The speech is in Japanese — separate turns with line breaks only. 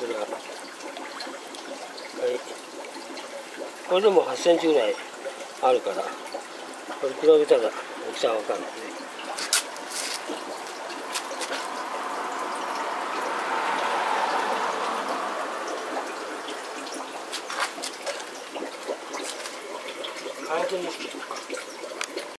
これははい。これでも8センチぐらいあるからこれ比べたら大きさは分かんないね。空でも